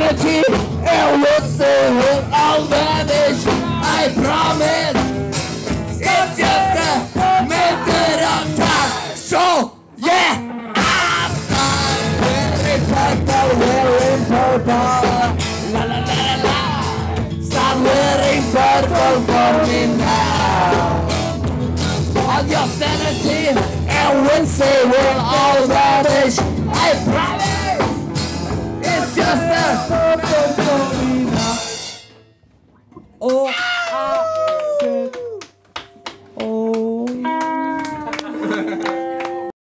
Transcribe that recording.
your sanity and we'll see will all vanish. I promise. It's just a method of time. So yeah, I'm not wearing purple, wearing purple. La la la la la. Stop wearing purple for me now. On your sanity and we'll see will all vanish. I promise.